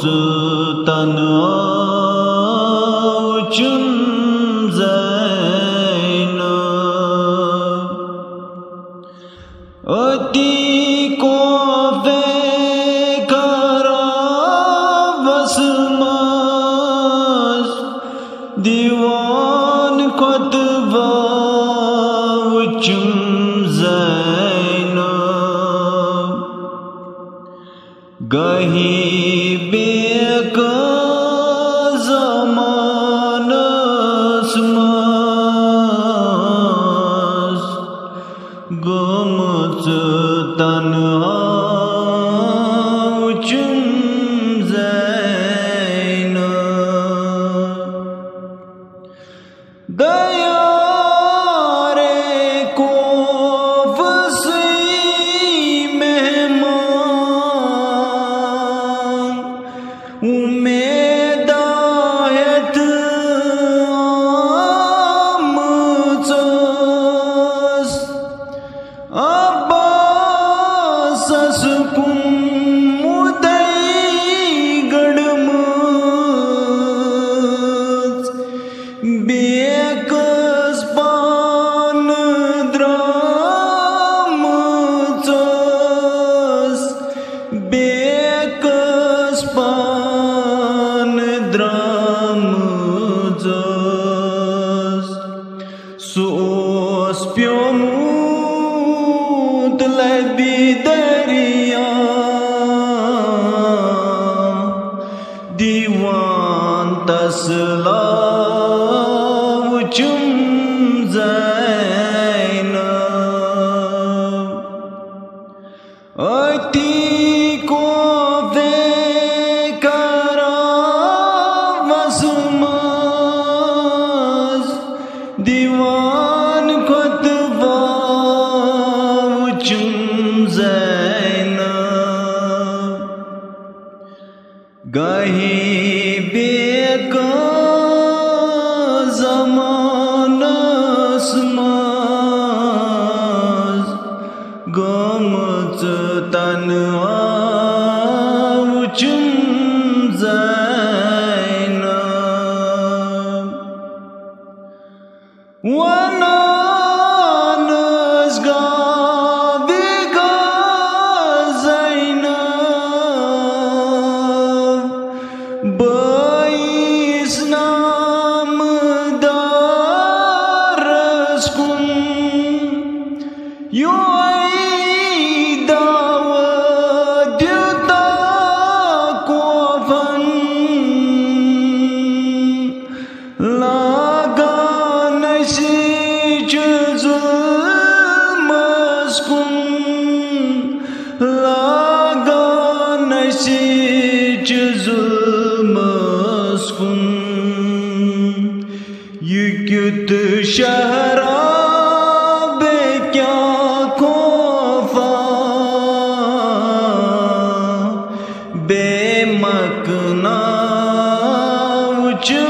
Tanha uçun Zeynep अति को दीवान खुतबा उचुम जैनब गही गोमुच sans secours. को वसमास दीवान खुतबा उचुम जैनब गही बेक cızım askun Yükü düşer Be makna ucu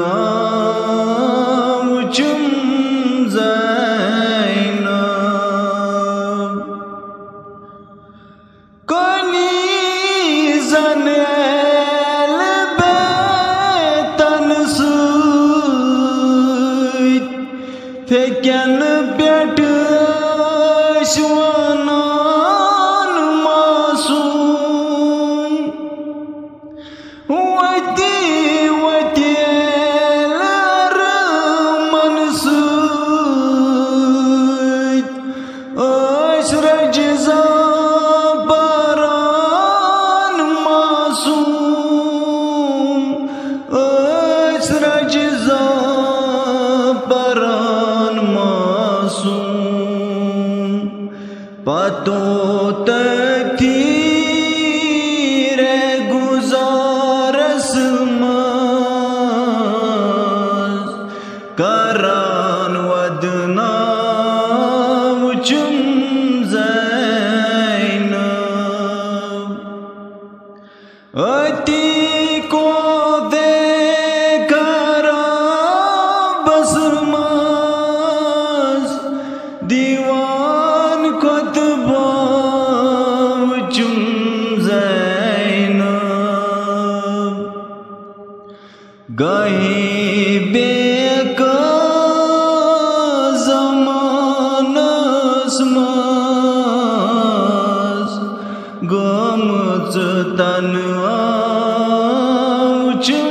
गए बेका zamanas gomz tanwa uchun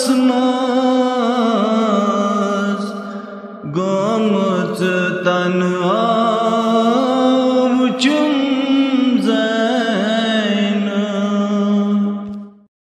olsun